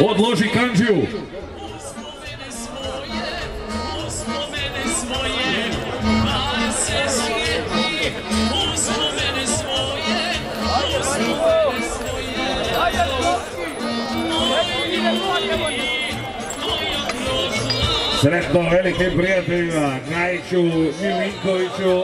Odloži kanđiju. Sretno velikim prijateljima, Gajiću, Milinkoviću.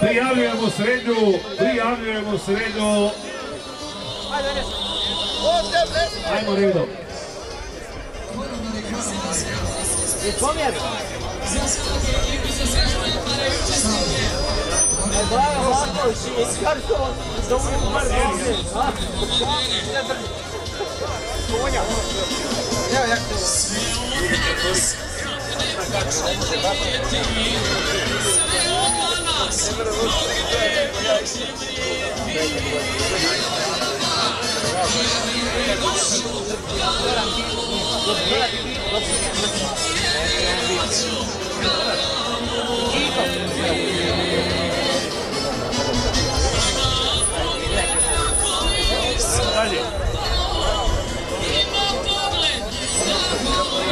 Prijavljujemo srednju, prijavljujemo srednju. Ajmo redom. Dragan Marković i Karkovo da uvijek par ovdje. Konja. Evo ja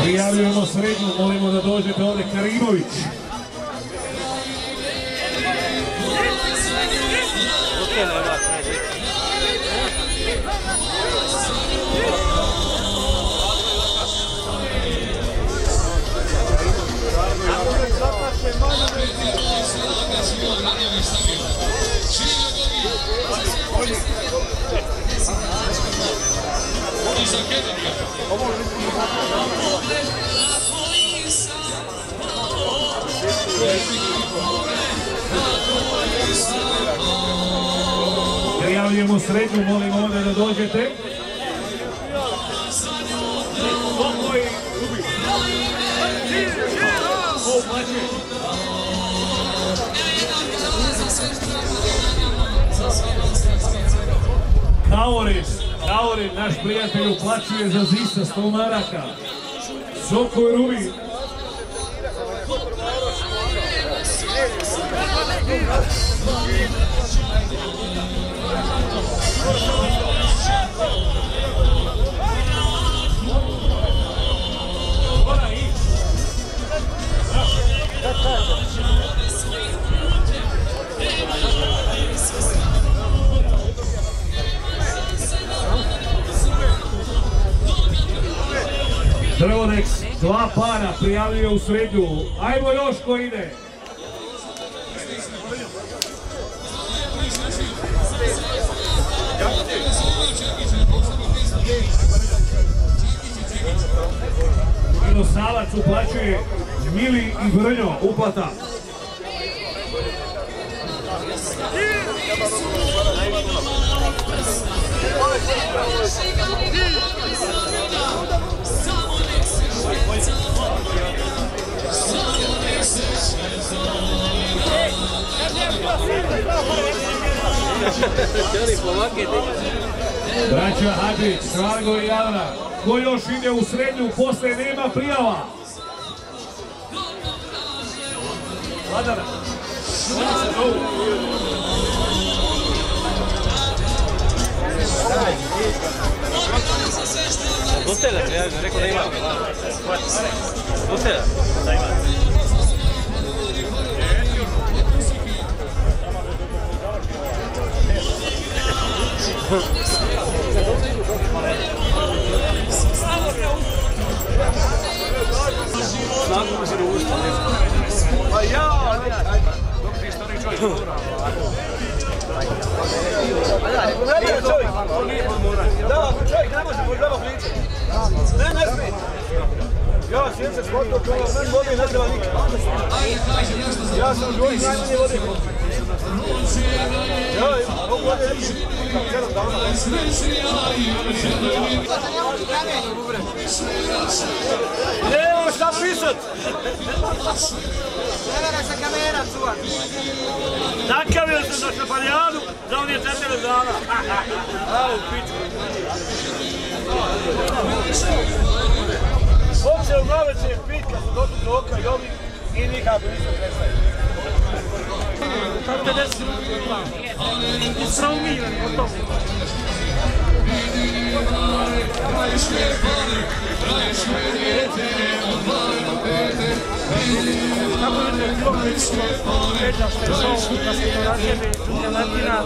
Prijavljujemo srednju, molimo da dođete ovdje Karimović. Prijavljujemo srednju, molimo ovdje da dođete. Kaoris, Kaorin, naš prijatelj uplaćuje za Zisa 100 maraka. Soko i Rubi. Drvodex, dva para, prijavljuje u srednju. Ajmo još ko ide. Minosavac uplaćuje Mili i Brnjo, uplata. Braća Hadžić, Švargo i Javna, ko još ide u srednju, posle nema prijava. Vladana. Dostela, ja rekao da ima. Dostela. Da ima. Pa ja, dok čovjek čovjek. Da, čovjek može. Ja se meni vode ne. Ja sam u najmanje vode. Evo šta pisat! Nakavio sam za šaparijadu, za on je četiri dana. A, u pičku. Uopće u glave će pit kad su došli do oka i ovi i nikako nisu Tam pedersin lan. İsra umiyen ortam. Tako Estamos bilo prilično teža što je song, da se to razjebe, da je latina,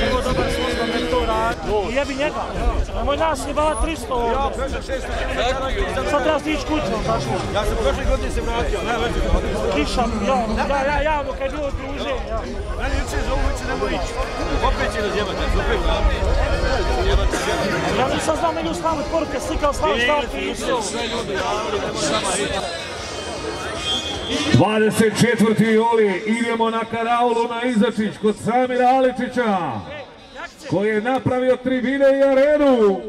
kako dobar svoj I jebi njega, nemoj nas jebala 300 ovdje. Ja prošao šest Sad treba stići kućom, tako. Ja sam prošle godine se vratio, ne već. Kiša, ja, ja, ja, javno kad je bilo druženje, ja. Meni juče zovu, juče nemoj ići. Opet će razjebati, ja sam opet vratio. Ja nisam znao meni ustavno poruke, slikao slavu šta pisao. 24. juli idemo na karaulu na Izačić kod Samira Aličića koji je napravio tribine i arenu.